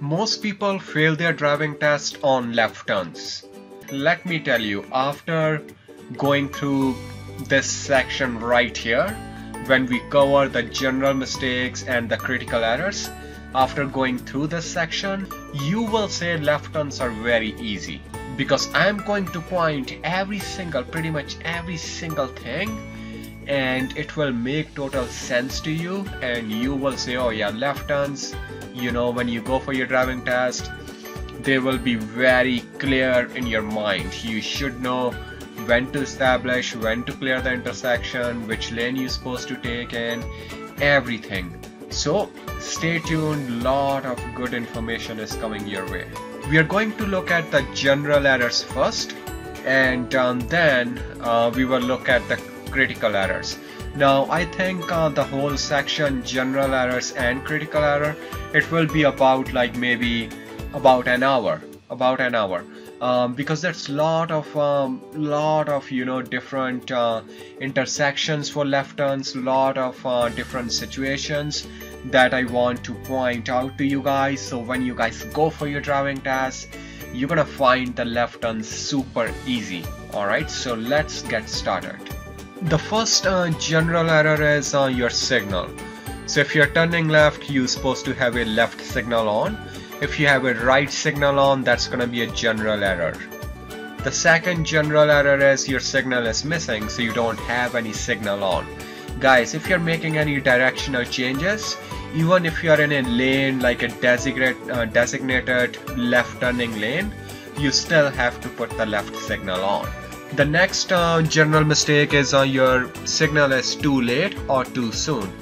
Most people fail their driving test on left turns. Let me tell you, after going through this section right here, when we cover the general mistakes and the critical errors, after going through this section, you will say left turns are very easy because I'm going to point every single, pretty much every single thing and it will make total sense to you and you will say oh yeah left turns you know when you go for your driving test they will be very clear in your mind. You should know when to establish when to clear the intersection which lane you're supposed to take in everything. So stay tuned. Lot of good information is coming your way. We are going to look at the general errors first and um, then uh, we will look at the critical errors now I think uh, the whole section general errors and critical error it will be about like maybe about an hour about an hour. Um, because there's lot of um, lot of you know different uh, intersections for left turns lot of uh, different situations that I want to point out to you guys. So when you guys go for your driving test you're gonna find the left turn super easy. Alright so let's get started the first uh, general error is uh, your signal. So if you're turning left you're supposed to have a left signal on. If you have a right signal on that's gonna be a general error. The second general error is your signal is missing so you don't have any signal on. Guys if you're making any directional changes even if you're in a lane like a designate, uh, designated left turning lane you still have to put the left signal on the next uh, general mistake is uh, your signal is too late or too soon.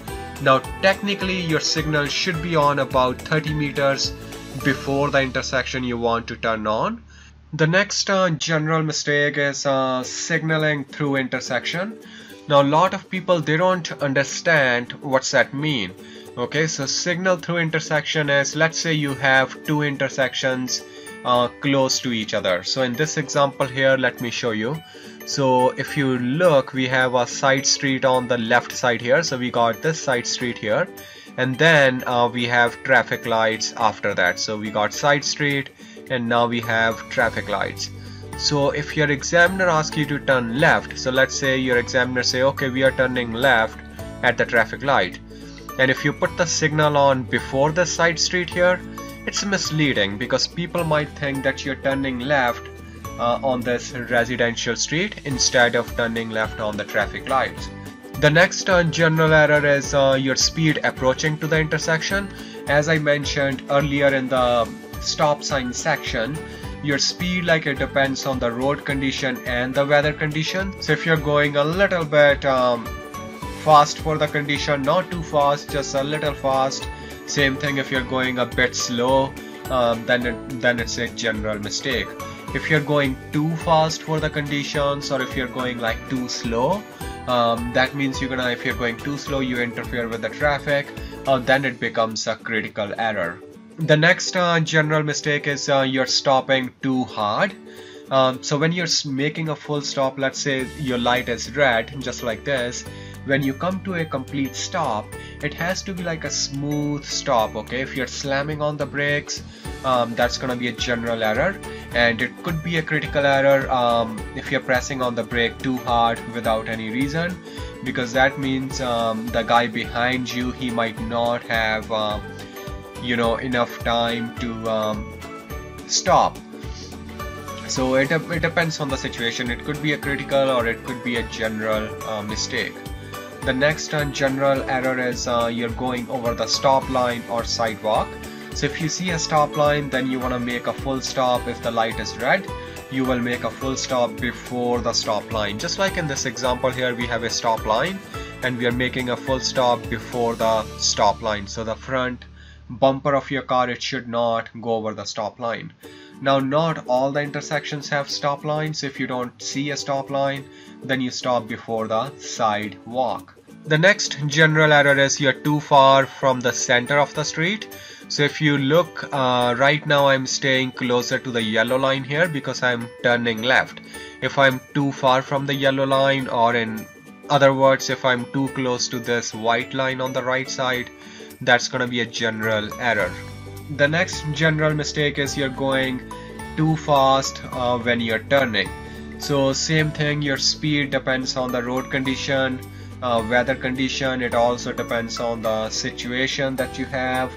Now technically your signal should be on about 30 meters before the intersection you want to turn on. The next uh, general mistake is uh, signaling through intersection. Now a lot of people they don't understand what's that mean. Okay so signal through intersection is let's say you have two intersections uh, close to each other. So in this example here let me show you. So if you look we have a side street on the left side here. So we got this side street here. And then uh, we have traffic lights after that. So we got side street and now we have traffic lights. So if your examiner asks you to turn left so let's say your examiner say okay we are turning left at the traffic light. And if you put the signal on before the side street here it's misleading because people might think that you're turning left uh, on this residential street instead of turning left on the traffic lights. The next uh, general error is uh, your speed approaching to the intersection. As I mentioned earlier in the stop sign section your speed like it depends on the road condition and the weather condition. So if you're going a little bit um, fast for the condition not too fast just a little fast same thing if you're going a bit slow um, then it, then it's a general mistake. If you're going too fast for the conditions or if you're going like too slow um, that means you're gonna if you're going too slow you interfere with the traffic uh, then it becomes a critical error. The next uh, general mistake is uh, you're stopping too hard. Um, so when you're making a full stop let's say your light is red just like this when you come to a complete stop it has to be like a smooth stop okay? If you're slamming on the brakes um, that's gonna be a general error. And it could be a critical error um, if you're pressing on the brake too hard without any reason because that means um, the guy behind you he might not have um, you know enough time to um, stop. So it, it depends on the situation. It could be a critical or it could be a general uh, mistake the next uh, general error is uh, you're going over the stop line or sidewalk. So if you see a stop line then you want to make a full stop. If the light is red you will make a full stop before the stop line. Just like in this example here we have a stop line and we are making a full stop before the stop line. So the front bumper of your car it should not go over the stop line now not all the intersections have stop lines. If you don't see a stop line then you stop before the sidewalk. The next general error is you're too far from the center of the street. So if you look uh, right now I'm staying closer to the yellow line here because I'm turning left. If I'm too far from the yellow line or in other words if I'm too close to this white line on the right side that's gonna be a general error the next general mistake is you're going too fast uh, when you're turning. So same thing your speed depends on the road condition uh, weather condition. It also depends on the situation that you have.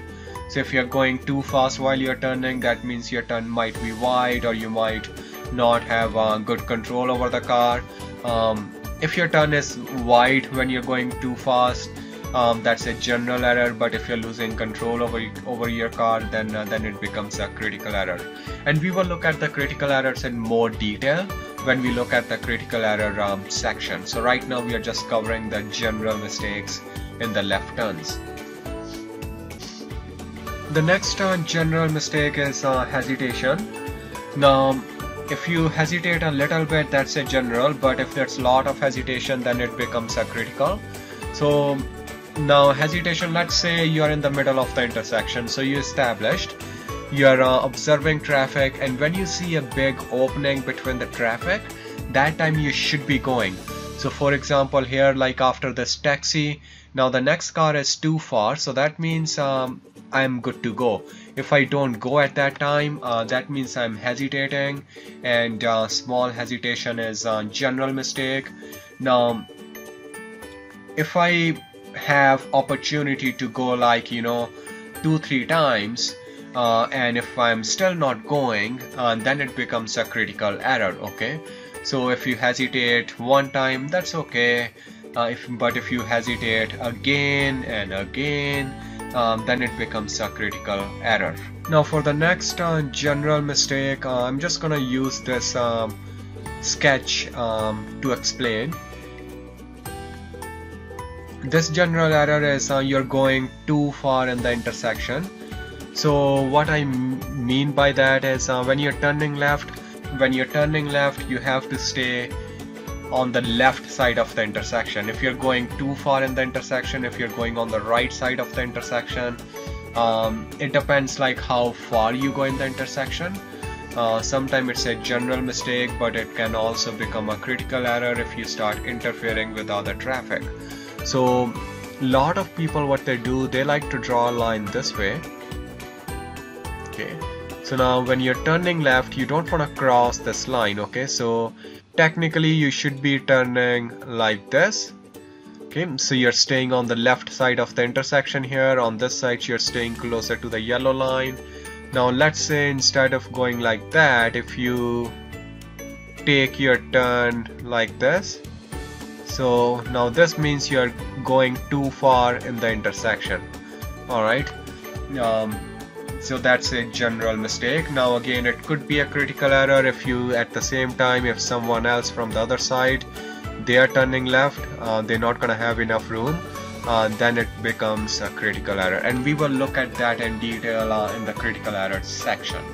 So if you're going too fast while you're turning that means your turn might be wide or you might not have uh, good control over the car. Um, if your turn is wide when you're going too fast um, that's a general error but if you're losing control over over your car then uh, then it becomes a critical error. And we will look at the critical errors in more detail when we look at the critical error um, section. So right now we are just covering the general mistakes in the left turns. The next uh, general mistake is uh, hesitation. Now if you hesitate a little bit that's a general but if there's a lot of hesitation then it becomes a critical. So now hesitation let's say you're in the middle of the intersection so you established you're uh, observing traffic and when you see a big opening between the traffic that time you should be going. So for example here like after this taxi now the next car is too far so that means um, I'm good to go. If I don't go at that time uh, that means I'm hesitating and uh, small hesitation is a general mistake. Now if I have opportunity to go like you know two three times uh, and if I'm still not going uh, then it becomes a critical error okay? So if you hesitate one time that's okay. Uh, if but if you hesitate again and again um, then it becomes a critical error. Now for the next uh, general mistake uh, I'm just gonna use this um, sketch um, to explain this general error is uh, you're going too far in the intersection. So what I mean by that is uh, when you're turning left when you're turning left you have to stay on the left side of the intersection. If you're going too far in the intersection if you're going on the right side of the intersection um, it depends like how far you go in the intersection. Uh, sometimes it's a general mistake but it can also become a critical error if you start interfering with other traffic so a lot of people what they do they like to draw a line this way. Okay. So now when you're turning left you don't want to cross this line okay? So technically you should be turning like this. Okay. So you're staying on the left side of the intersection here. On this side you're staying closer to the yellow line. Now let's say instead of going like that if you take your turn like this so now this means you're going too far in the intersection. Alright um, so that's a general mistake. Now again it could be a critical error if you at the same time if someone else from the other side they are turning left uh, they're not gonna have enough room uh, then it becomes a critical error. And we will look at that in detail uh, in the critical errors section